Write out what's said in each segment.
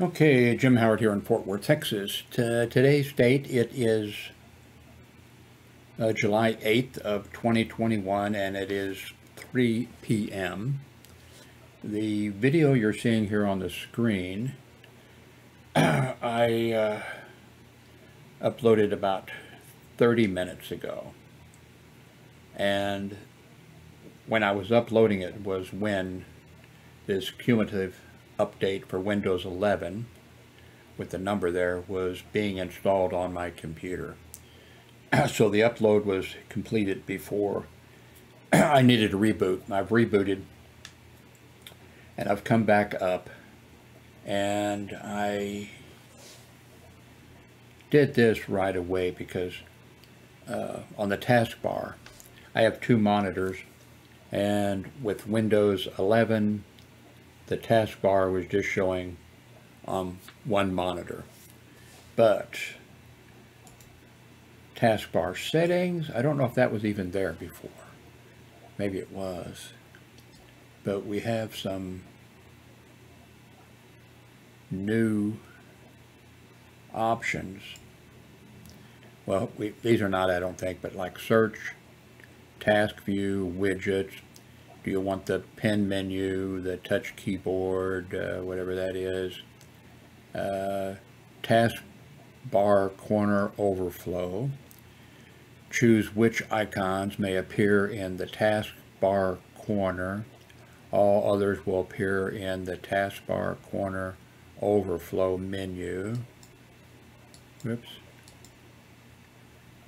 Okay, Jim Howard here in Fort Worth, Texas. T today's date, it is uh, July 8th of 2021 and it is 3 p.m. The video you're seeing here on the screen, I uh, uploaded about 30 minutes ago. And when I was uploading it was when this cumulative update for Windows 11 with the number there was being installed on my computer. so the upload was completed before I needed a reboot. I've rebooted and I've come back up and I did this right away because uh, on the taskbar I have two monitors and with Windows 11 the taskbar was just showing um, one monitor. But taskbar settings, I don't know if that was even there before. Maybe it was. But we have some new options. Well, we, these are not, I don't think, but like search, task view, widgets, do you want the pen menu, the touch keyboard, uh, whatever that is, uh, task bar corner overflow. Choose which icons may appear in the task bar corner. All others will appear in the taskbar corner overflow menu. Oops.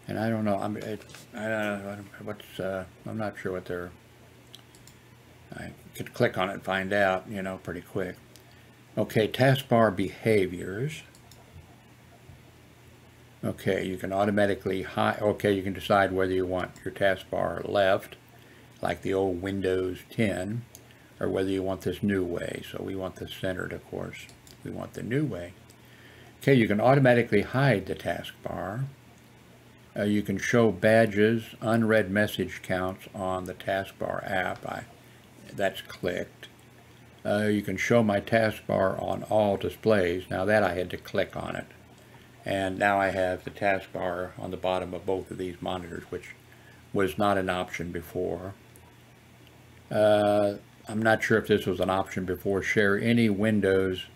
And I don't know. I'm. It, I don't know what's. Uh, I'm not sure what they're I could click on it and find out, you know, pretty quick. Okay, taskbar behaviors. Okay, you can automatically hide, okay, you can decide whether you want your taskbar left, like the old Windows 10, or whether you want this new way. So we want this centered, of course. We want the new way. Okay, you can automatically hide the taskbar. Uh, you can show badges, unread message counts on the taskbar app. I that's clicked. Uh, you can show my taskbar on all displays. Now that I had to click on it. And now I have the taskbar on the bottom of both of these monitors, which was not an option before. Uh, I'm not sure if this was an option before. Share any windows,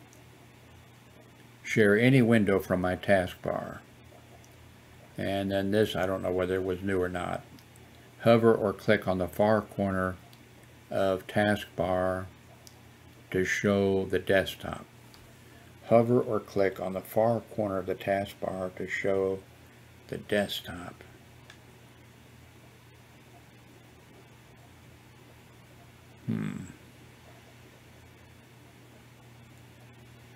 share any window from my taskbar. And then this, I don't know whether it was new or not. Hover or click on the far corner of taskbar to show the desktop. Hover or click on the far corner of the taskbar to show the desktop. Hmm.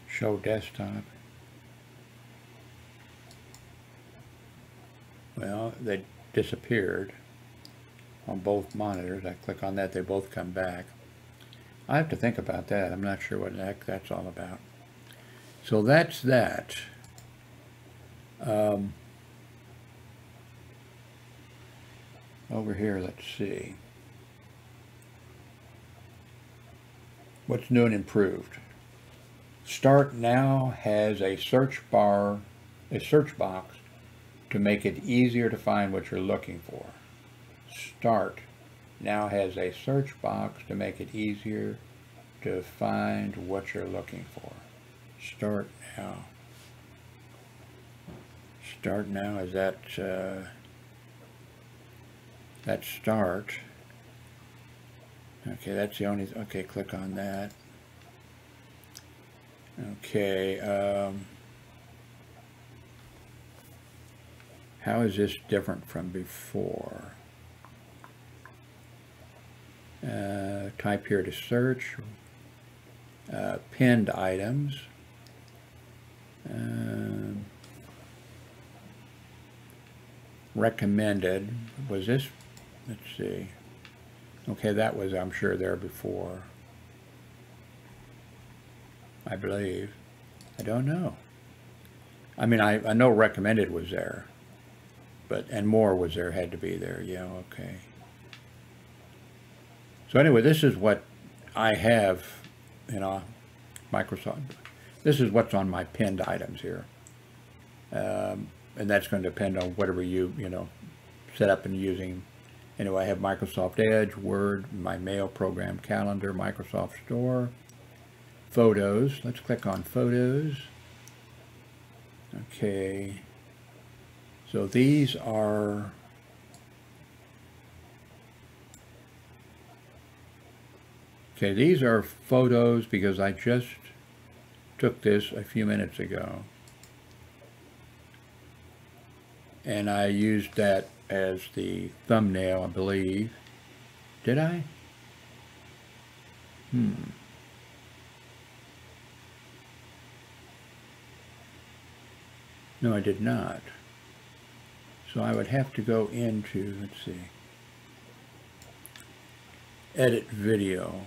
Show desktop. Well, they disappeared on both monitors. I click on that, they both come back. I have to think about that. I'm not sure what the heck that's all about. So that's that. Um, over here, let's see. What's new and improved? Start Now has a search bar, a search box to make it easier to find what you're looking for. Start now has a search box to make it easier to find what you're looking for. Start now. Start now, is that, uh, that start. Okay, that's the only, okay, click on that. Okay, um, how is this different from before? Uh, type here to search, uh, pinned items, um, recommended, was this, let's see, okay, that was, I'm sure, there before, I believe, I don't know. I mean, I, I know recommended was there, but, and more was there, had to be there, yeah, okay. So anyway, this is what I have, you know, Microsoft. this is what's on my pinned items here. Um, and that's going to depend on whatever you, you know, set up and using. Anyway, I have Microsoft Edge, Word, my mail program, calendar, Microsoft Store, Photos. Let's click on Photos. Okay. So these are Okay, these are photos because I just took this a few minutes ago. And I used that as the thumbnail, I believe. Did I? Hmm. No, I did not. So I would have to go into, let's see, edit video.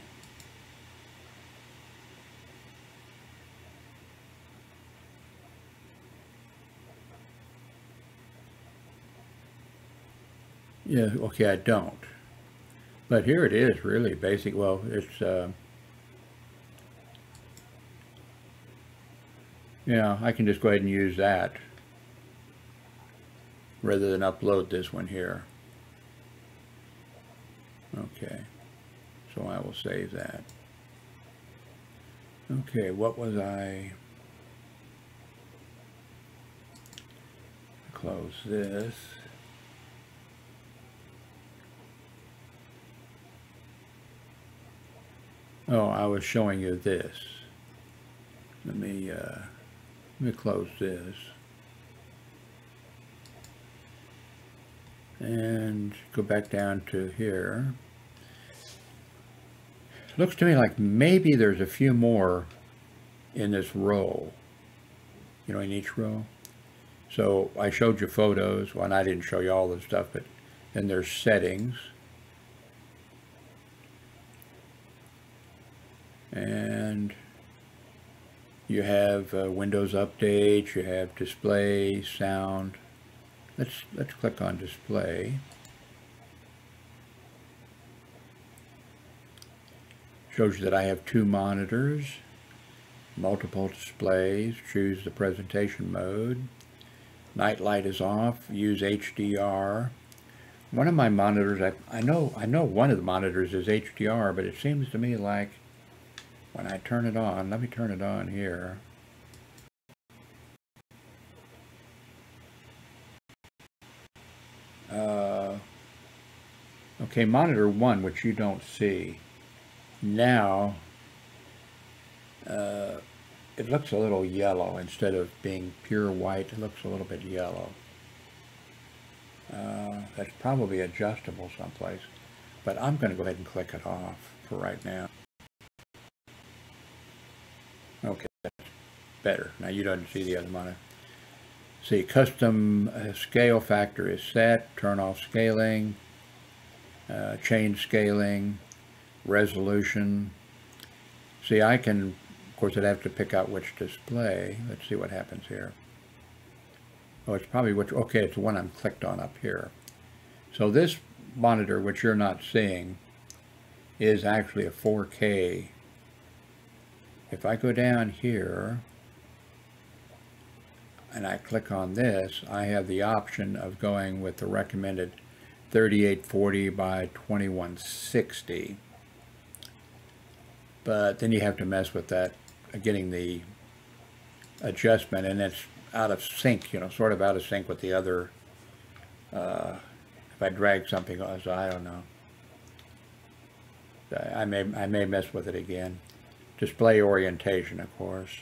Yeah, okay, I don't. But here it is, really basic. Well, it's, uh, yeah, I can just go ahead and use that rather than upload this one here. Okay, so I will save that. Okay, what was I? Close this. Oh, I was showing you this. Let me, uh, let me close this. And go back down to here. Looks to me like maybe there's a few more in this row. You know, in each row. So I showed you photos. Well, I didn't show you all the stuff, but then there's settings. And you have uh, Windows Update, you have display, sound. Let's, let's click on display. Shows you that I have two monitors, multiple displays, choose the presentation mode. Night light is off, use HDR. One of my monitors, I, I know I know one of the monitors is HDR, but it seems to me like when I turn it on, let me turn it on here. Uh, okay, monitor one, which you don't see. Now, uh, it looks a little yellow instead of being pure white. It looks a little bit yellow. Uh, that's probably adjustable someplace, but I'm going to go ahead and click it off for right now. Okay, that's better. Now you don't see the other monitor. See, custom uh, scale factor is set. Turn off scaling. Uh, change scaling. Resolution. See, I can, of course, I'd have to pick out which display. Let's see what happens here. Oh, it's probably which, okay, it's the one I'm clicked on up here. So this monitor, which you're not seeing, is actually a 4K if I go down here and I click on this, I have the option of going with the recommended 3840 by 2160. But then you have to mess with that, uh, getting the adjustment, and it's out of sync, you know, sort of out of sync with the other, uh, if I drag something, so I don't know. I may, I may mess with it again display orientation, of course.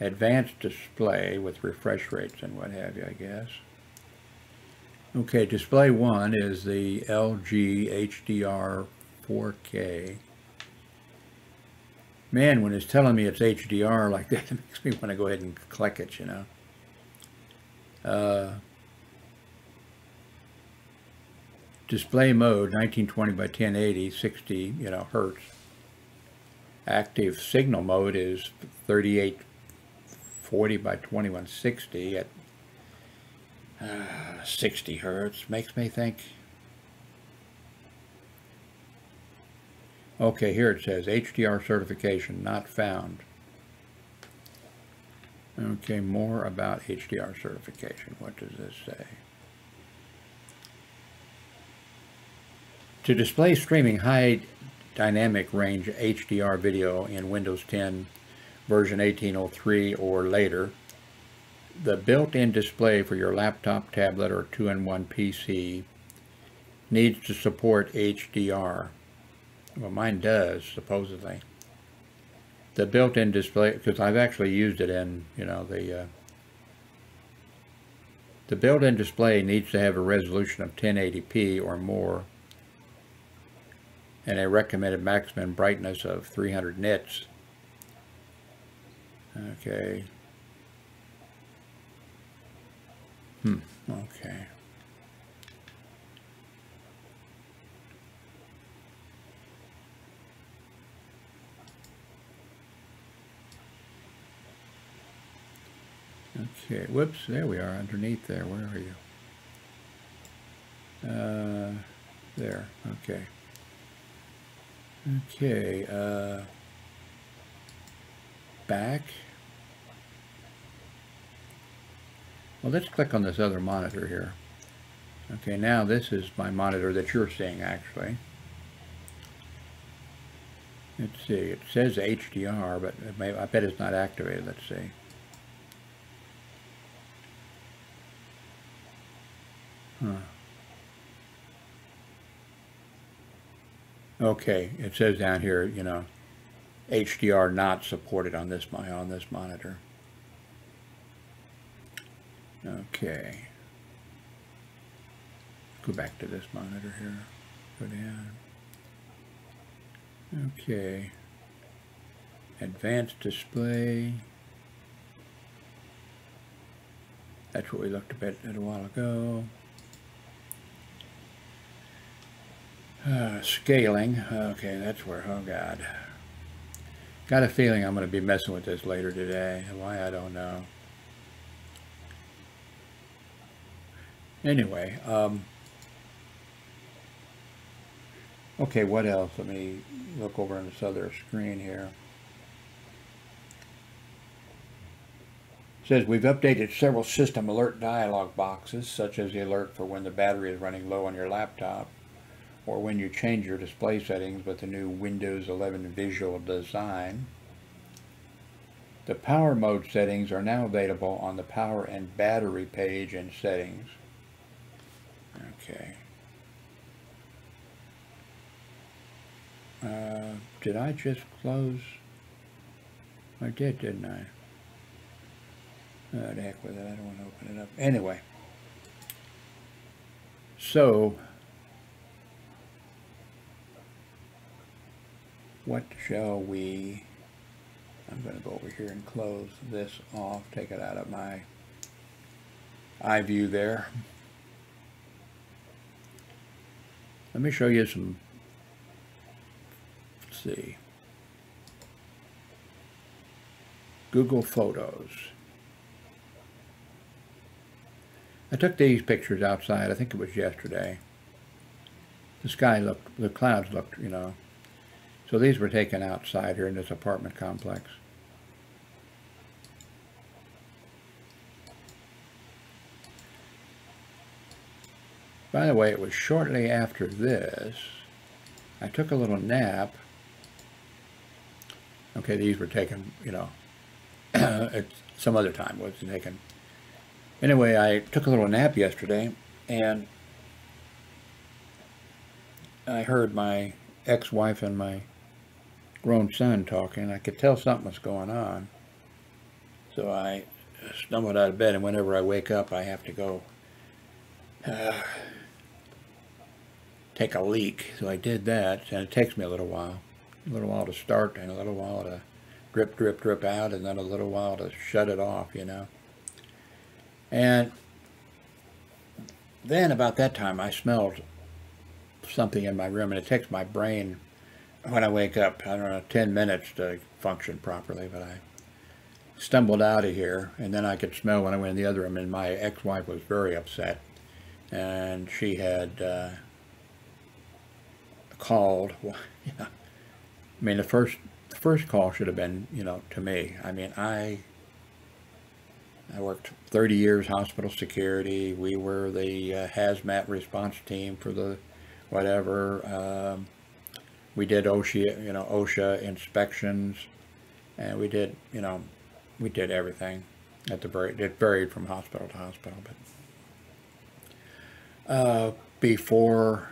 Advanced display with refresh rates and what have you, I guess. Okay, display one is the LG HDR 4K. Man, when it's telling me it's HDR like that, it makes me want to go ahead and click it, you know. Uh, display mode, 1920 by 1080, 60, you know, hertz active signal mode is 3840 by 2160 at uh, 60 hertz. Makes me think. Okay, here it says HDR certification not found. Okay, more about HDR certification. What does this say? To display streaming high dynamic range HDR video in Windows 10 version 1803 or later, the built-in display for your laptop, tablet, or 2-in-1 PC needs to support HDR. Well, mine does, supposedly. The built-in display, because I've actually used it in, you know, the... Uh, the built-in display needs to have a resolution of 1080p or more and a recommended maximum brightness of 300 nits. Okay. Hmm, okay. Okay, whoops, there we are underneath there. Where are you? Uh, there, okay. Okay, uh, back. Well, let's click on this other monitor here. Okay, now this is my monitor that you're seeing actually. Let's see, it says HDR, but may, I bet it's not activated. Let's see. Huh. Okay, it says down here, you know, HDR not supported on this my on this monitor. Okay. Go back to this monitor here. Go down. Okay. Advanced display. That's what we looked at a while ago. Uh, scaling. Okay, that's where, oh God. Got a feeling I'm going to be messing with this later today. Why, I don't know. Anyway, um, okay, what else? Let me look over on this other screen here. Says we've updated several system alert dialog boxes, such as the alert for when the battery is running low on your laptop or when you change your display settings with the new Windows 11 visual design. The power mode settings are now available on the power and battery page in settings. Okay. Uh, did I just close? I did, didn't I? Oh, the heck with it. I don't want to open it up. Anyway. So, what shall we, I'm going to go over here and close this off, take it out of my eye view there. Let me show you some, let's see, Google Photos. I took these pictures outside, I think it was yesterday. The sky looked, the clouds looked, you know, so these were taken outside here in this apartment complex. By the way, it was shortly after this, I took a little nap. Okay, these were taken, you know, at some other time was taken. Anyway, I took a little nap yesterday, and I heard my ex-wife and my grown son talking. I could tell something was going on. So I stumbled out of bed, and whenever I wake up, I have to go uh, take a leak. So I did that, and it takes me a little while. A little while to start, and a little while to drip, drip, drip out, and then a little while to shut it off, you know. And then about that time, I smelled something in my room, and it takes my brain when I wake up, I don't know, 10 minutes to function properly, but I stumbled out of here, and then I could smell when I went in the other room, and my ex-wife was very upset, and she had uh, called, yeah, I mean, the first, the first call should have been, you know, to me. I mean, I I worked 30 years hospital security. We were the uh, hazmat response team for the whatever. Um, we did OSHA, you know, OSHA inspections, and we did, you know, we did everything at the very, it varied from hospital to hospital, but uh, before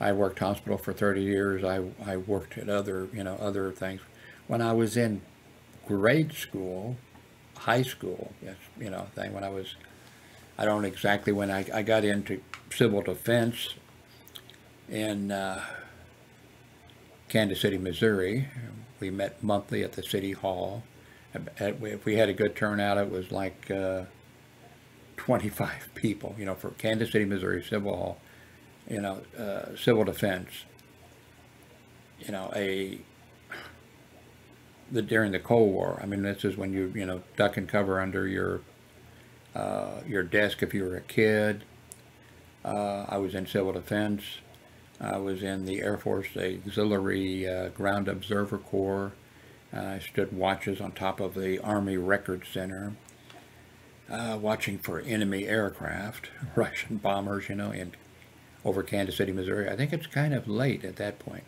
I worked hospital for 30 years, I, I worked at other, you know, other things. When I was in grade school, high school, yes, you know, thing, when I was, I don't exactly when I, I got into civil defense in uh, Kansas City, Missouri. We met monthly at the city hall. If we had a good turnout, it was like uh, 25 people, you know, for Kansas City, Missouri Civil Hall, you know, uh, civil defense, you know, a, the, during the Cold War, I mean, this is when you, you know, duck and cover under your, uh, your desk if you were a kid. Uh, I was in civil defense. I was in the Air Force Auxiliary uh, Ground Observer Corps. I stood watches on top of the Army Record Center, uh, watching for enemy aircraft, Russian bombers, you know, in over Kansas City, Missouri. I think it's kind of late at that point.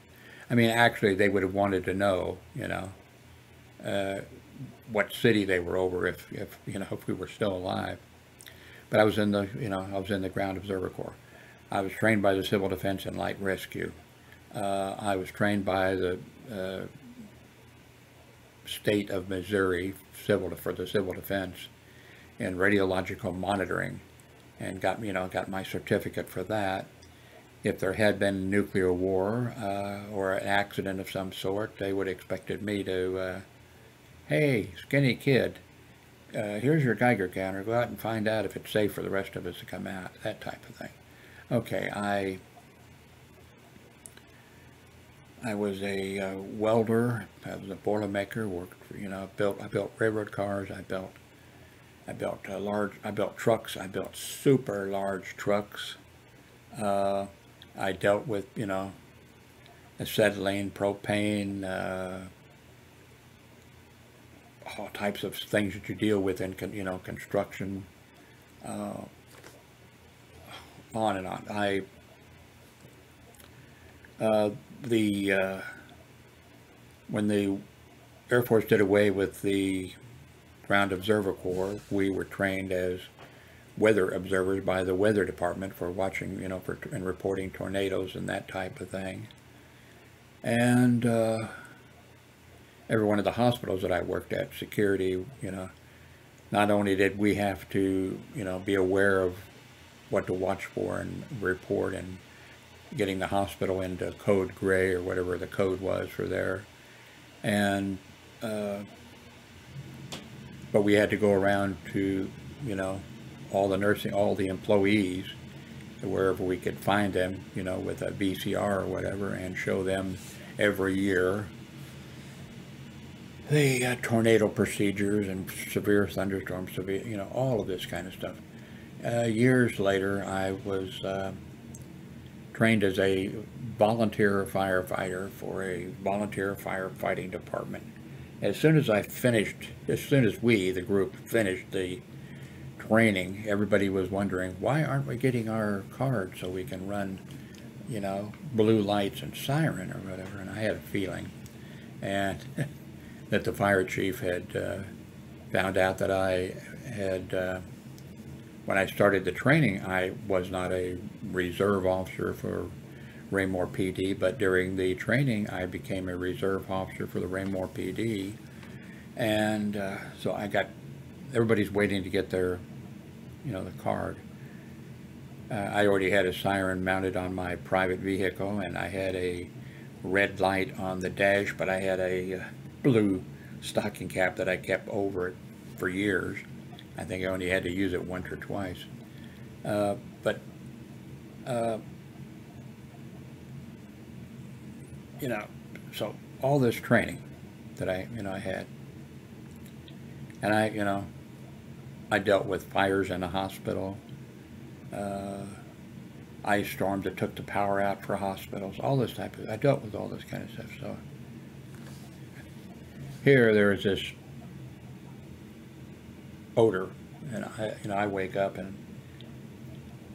I mean, actually, they would have wanted to know, you know, uh, what city they were over if, if, you know, if we were still alive. But I was in the, you know, I was in the Ground Observer Corps. I was trained by the Civil Defense and Light Rescue. Uh, I was trained by the uh, state of Missouri civil for the civil defense in radiological monitoring and got you know got my certificate for that if there had been nuclear war uh, or an accident of some sort they would have expected me to uh, hey skinny kid uh, here's your Geiger counter go out and find out if it's safe for the rest of us to come out that type of thing okay I I was a uh, welder. I was a boilermaker. Worked, you know, built. I built railroad cars. I built. I built uh, large. I built trucks. I built super large trucks. Uh, I dealt with, you know, acetylene, propane, uh, all types of things that you deal with in, you know, construction. Uh, on and on. I uh, the uh, when the Air Force did away with the Ground Observer Corps, we were trained as weather observers by the weather department for watching, you know, for and reporting tornadoes and that type of thing. And uh, every one of the hospitals that I worked at, security, you know, not only did we have to, you know, be aware of what to watch for and report and getting the hospital into code gray or whatever the code was for there. And, uh, but we had to go around to, you know, all the nursing, all the employees, wherever we could find them, you know, with a VCR or whatever, and show them every year the uh, tornado procedures and severe thunderstorms, severe, you know, all of this kind of stuff. Uh, years later, I was uh, trained as a volunteer firefighter for a volunteer firefighting department. As soon as I finished, as soon as we, the group, finished the training, everybody was wondering, why aren't we getting our card so we can run, you know, blue lights and siren or whatever? And I had a feeling and that the fire chief had uh, found out that I had uh, when I started the training, I was not a reserve officer for Raymore PD, but during the training, I became a reserve officer for the Raymore PD. And uh, so I got, everybody's waiting to get their, you know, the card. Uh, I already had a siren mounted on my private vehicle, and I had a red light on the dash, but I had a uh, blue stocking cap that I kept over it for years. I think I only had to use it once or twice. Uh, but, uh, you know, so all this training that I, you know, I had, and I, you know, I dealt with fires in a hospital, uh, ice storms that took the power out for hospitals, all this type of, I dealt with all this kind of stuff. So here there is this odor. And I, you know, I wake up and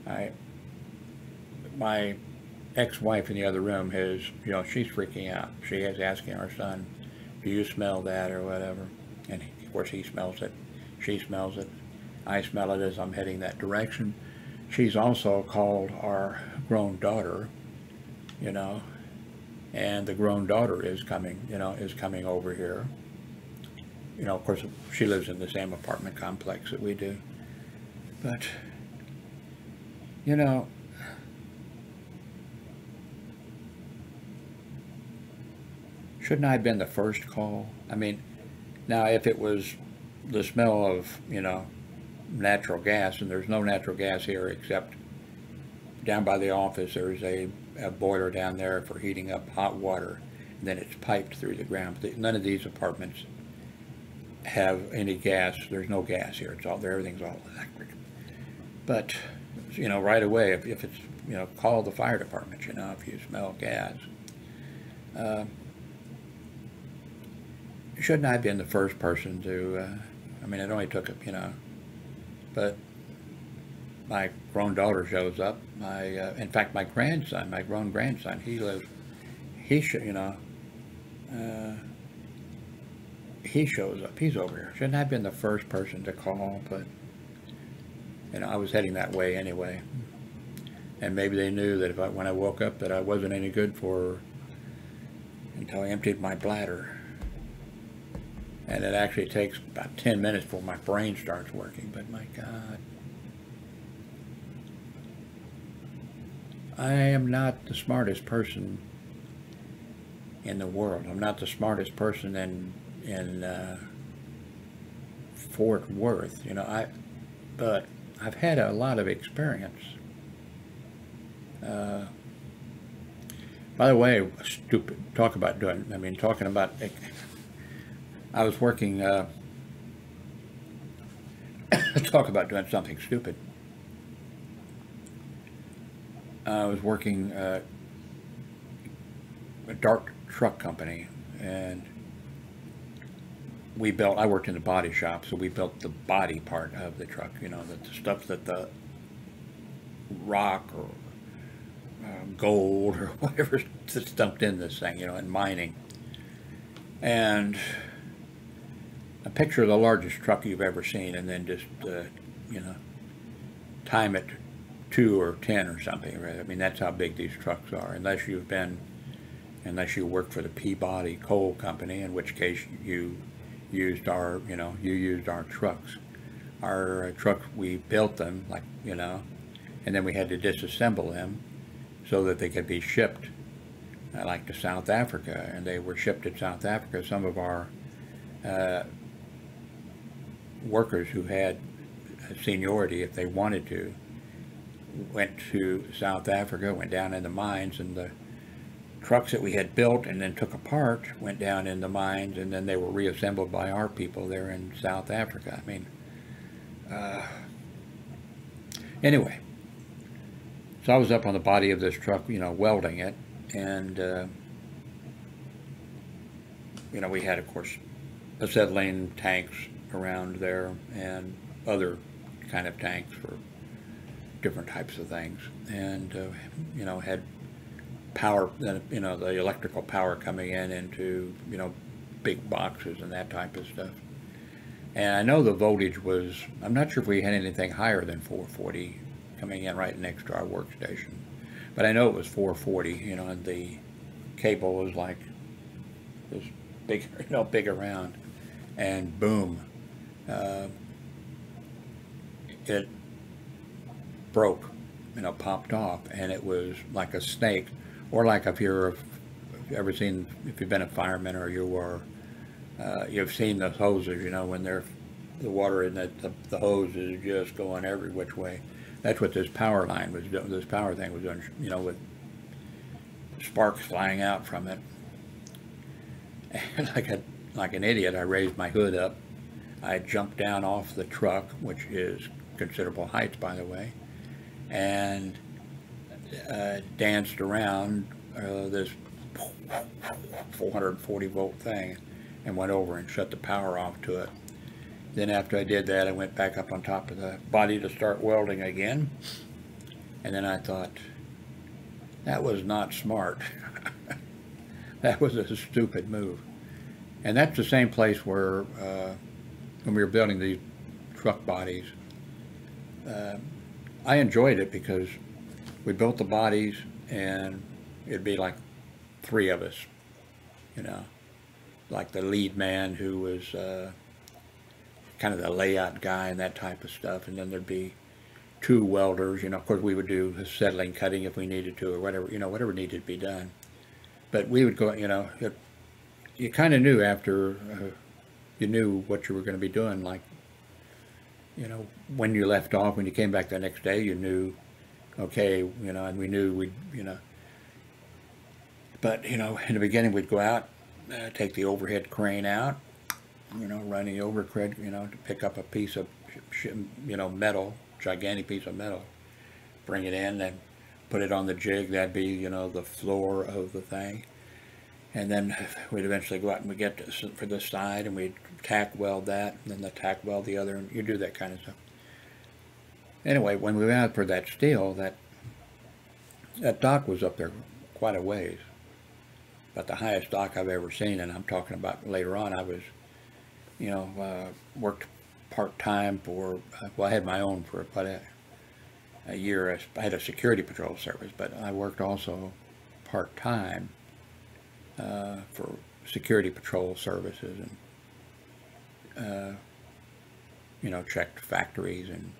I, my ex-wife in the other room has, you know, she's freaking out. She is asking our son, do you smell that or whatever? And of course he smells it. She smells it. I smell it as I'm heading that direction. She's also called our grown daughter, you know, and the grown daughter is coming, you know, is coming over here. You know, of course, she lives in the same apartment complex that we do. But, you know, shouldn't I have been the first call? I mean, now if it was the smell of, you know, natural gas, and there's no natural gas here except down by the office, there's a, a boiler down there for heating up hot water, and then it's piped through the ground. None of these apartments have any gas. There's no gas here. It's all there. Everything's all electric. But, you know, right away, if, if it's, you know, call the fire department, you know, if you smell gas. Uh, shouldn't I have been the first person to, uh, I mean, it only took, you know, but my grown daughter shows up. My, uh, in fact, my grandson, my grown grandson, he lives, he should, you know, uh, he shows up. He's over here. Shouldn't I have been the first person to call? But, you know, I was heading that way anyway. And maybe they knew that if I, when I woke up that I wasn't any good for until I emptied my bladder. And it actually takes about 10 minutes before my brain starts working, but my God. I am not the smartest person in the world. I'm not the smartest person in in uh, Fort Worth. You know, I but I've had a lot of experience. Uh, by the way, stupid. Talk about doing. I mean, talking about I was working, uh, talk about doing something stupid. I was working uh, a Dart truck company and we built, I worked in the body shop, so we built the body part of the truck, you know, the, the stuff that the rock or uh, gold or whatever that's dumped in this thing, you know, in mining. And a picture of the largest truck you've ever seen and then just, uh, you know, time it two or ten or something. Right? I mean, that's how big these trucks are, unless you've been, unless you work for the Peabody Coal Company, in which case you used our, you know, you used our trucks. Our uh, trucks, we built them, like, you know, and then we had to disassemble them so that they could be shipped, uh, like to South Africa, and they were shipped to South Africa. Some of our uh, workers who had seniority, if they wanted to, went to South Africa, went down in the mines, and the trucks that we had built and then took apart went down in the mines, and then they were reassembled by our people there in South Africa. I mean, uh, anyway, so I was up on the body of this truck, you know, welding it, and, uh, you know, we had, of course, acetylene tanks around there and other kind of tanks for different types of things. And, uh, you know, had power, you know, the electrical power coming in into, you know, big boxes and that type of stuff. And I know the voltage was, I'm not sure if we had anything higher than 440 coming in right next to our workstation. But I know it was 440, you know, and the cable was like this big, you know, big around. And boom, uh, it broke, you know, popped off, and it was like a snake, or like if you've ever seen, if you've been a fireman or you were, uh, you've seen the hoses, you know, when they're, the water in the, the, the hose is just going every which way. That's what this power line was doing, this power thing was doing, you know, with sparks flying out from it. And like a, like an idiot, I raised my hood up I jumped down off the truck, which is considerable heights, by the way, and uh, danced around uh, this 440 volt thing and went over and shut the power off to it. Then after I did that, I went back up on top of the body to start welding again. And then I thought, that was not smart. that was a stupid move. And that's the same place where, uh, when we were building these truck bodies, uh, I enjoyed it because we built the bodies and it'd be like three of us, you know, like the lead man who was uh, kind of the layout guy and that type of stuff. And then there'd be two welders, you know, of course we would do settling cutting if we needed to or whatever, you know, whatever needed to be done. But we would go, you know, it, you kind of knew after uh, you knew what you were going to be doing, like, you know, when you left off, when you came back the next day, you knew, okay, you know, and we knew we'd, you know, but, you know, in the beginning we'd go out, uh, take the overhead crane out, you know, run the overhead, you know, to pick up a piece of, you know, metal, gigantic piece of metal, bring it in and put it on the jig. That'd be, you know, the floor of the thing. And then we'd eventually go out and we'd get to, for the side and we'd tack weld that, and then the tack weld the other, and you do that kind of stuff. Anyway, when we went out for that steel, that that dock was up there quite a ways. About the highest dock I've ever seen, and I'm talking about later on, I was, you know, uh, worked part-time for, uh, well, I had my own for about a, a year. I had a security patrol service, but I worked also part-time uh, for security patrol services and, uh, you know, checked factories and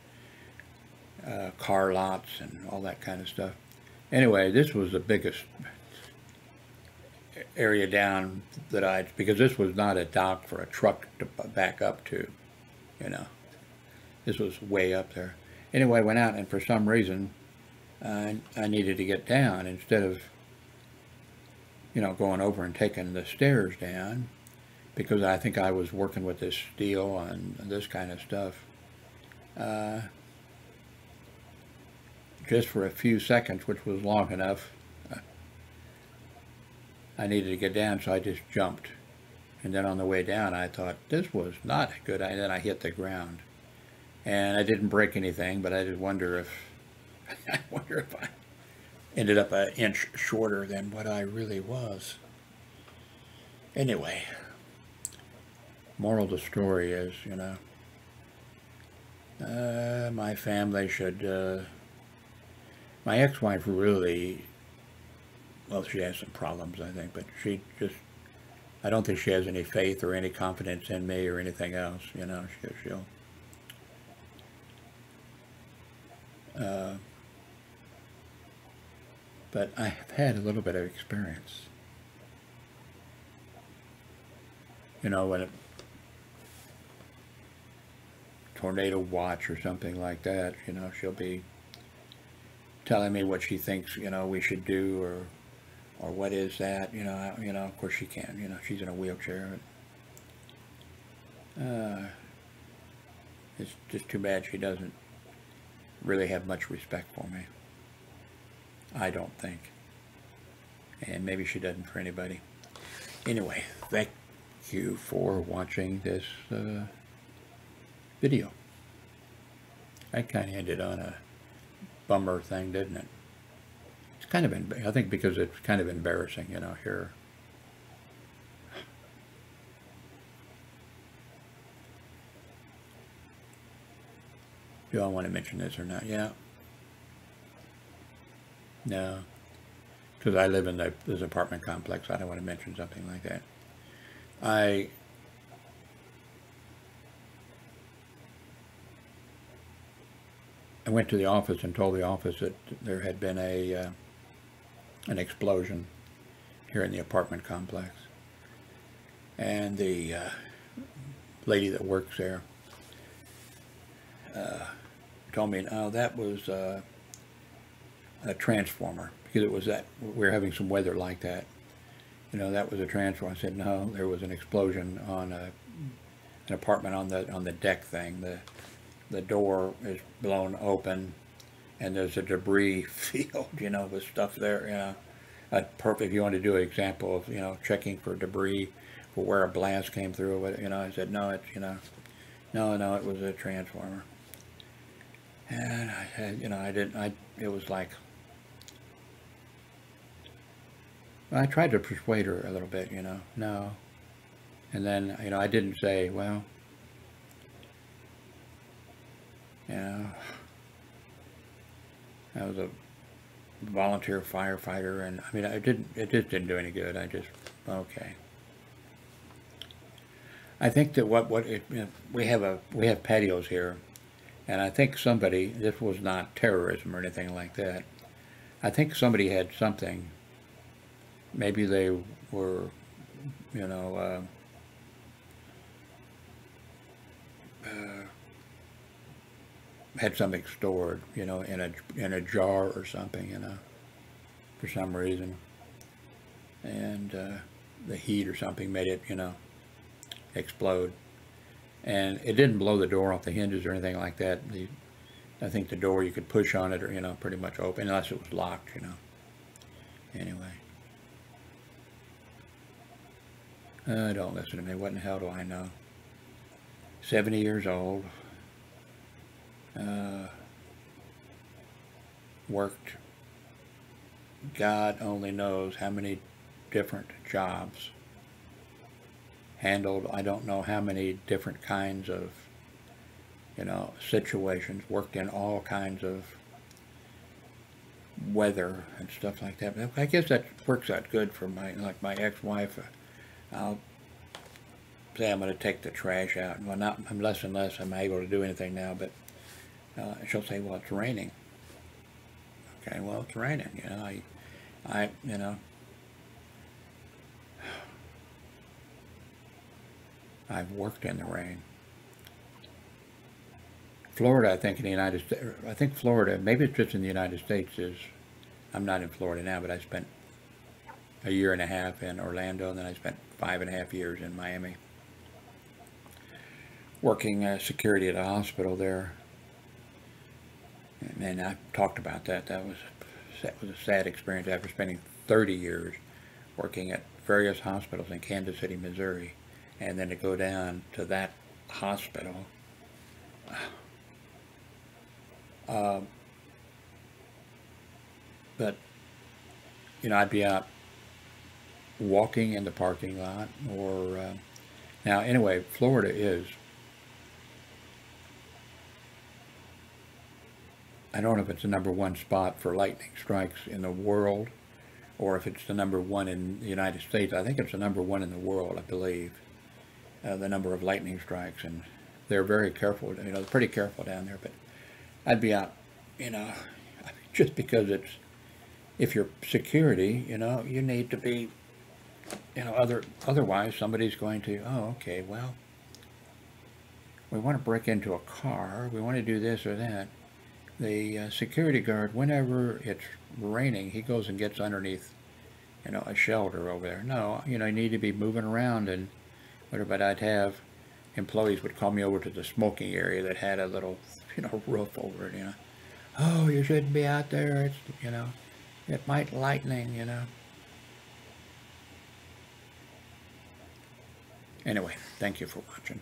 uh, car lots and all that kind of stuff. Anyway, this was the biggest area down that I, because this was not a dock for a truck to back up to, you know. This was way up there. Anyway, I went out and for some reason, I needed to get down instead of, you know, going over and taking the stairs down because I think I was working with this steel and this kind of stuff. Uh, just for a few seconds, which was long enough, I needed to get down, so I just jumped. And then on the way down, I thought, this was not a good idea. And then I hit the ground. And I didn't break anything, but I just wonder if, I wonder if I ended up an inch shorter than what I really was. Anyway, moral of the story is, you know, uh, my family should, uh, my ex-wife really well, she has some problems, I think, but she just, I don't think she has any faith or any confidence in me or anything else, you know, she, she'll, uh, but I have had a little bit of experience. You know, when tornado watch or something like that, you know, she'll be telling me what she thinks, you know, we should do or or what is that, you know, you know, of course she can, you know, she's in a wheelchair. uh, it's just too bad she doesn't really have much respect for me. I don't think. And maybe she doesn't for anybody. Anyway, thank you for watching this uh, video. I kind of ended on a bummer thing, didn't it? It's kind of, I think because it's kind of embarrassing, you know, here. Do I want to mention this or not? Yeah. No. Because I live in the, this apartment complex. I don't want to mention something like that. I I went to the office and told the office that there had been a uh, an explosion here in the apartment complex. And the uh, lady that works there uh, told me, oh, that was uh, a transformer, because it was that, we were having some weather like that. You know, that was a transformer. I said, no, there was an explosion on a, an apartment on the on the deck thing. The, the door is blown open and there's a debris field, you know, with stuff there. You know, a perfect. If you want to do an example of, you know, checking for debris for where a blast came through, you know, I said no, it's, you know, No, no, it was a transformer. And I had, you know, I didn't, I, it was like, I tried to persuade her a little bit, you know, no. And then, you know, I didn't say, well, know, I was a volunteer firefighter, and I mean, I didn't, it just didn't do any good. I just, okay. I think that what, what, it, you know, we have a, we have patios here, and I think somebody, this was not terrorism or anything like that. I think somebody had something, maybe they were, you know, uh, uh, had something stored, you know, in a in a jar or something, you know, for some reason, and uh, the heat or something made it, you know, explode, and it didn't blow the door off the hinges or anything like that. The I think the door you could push on it or you know pretty much open unless it was locked, you know. Anyway. Uh, don't listen to me. What in the hell do I know? 70 years old. Uh, worked, God only knows how many different jobs. Handled, I don't know how many different kinds of, you know, situations. Worked in all kinds of weather and stuff like that. I guess that works out good for my, like my ex-wife. I'll say I'm going to take the trash out. Well, not I'm less and less I'm able to do anything now, but uh, she'll say, "Well, it's raining." Okay, well, it's raining. You know, I, I, you know, I've worked in the rain. Florida, I think in the United States, I think Florida, maybe it's just in the United States, is, I'm not in Florida now, but I spent a year and a half in Orlando, and then I spent five and a half years in Miami working uh, security at a hospital there. And I talked about that. That was that was a sad experience after spending 30 years working at various hospitals in Kansas City, Missouri, and then to go down to that hospital. Uh, but you know, I'd be out walking in the parking lot, or uh, now anyway, Florida is I don't know if it's the number one spot for lightning strikes in the world or if it's the number one in the United States. I think it's the number one in the world, I believe, uh, the number of lightning strikes. And they're very careful, you know, they're pretty careful down there. But I'd be out, you know, just because it's, if you're security, you know, you need to be, you know, other otherwise somebody's going to, oh, okay, well, we want to break into a car, we want to do this or that the uh, security guard, whenever it's raining, he goes and gets underneath, you know, a shelter over there. No, you know, you need to be moving around and whatever. But I'd have employees would call me over to the smoking area that had a little, you know, roof over it. You know, oh, you shouldn't be out there. It's, you know, it might lightning. You know. Anyway, thank you for watching.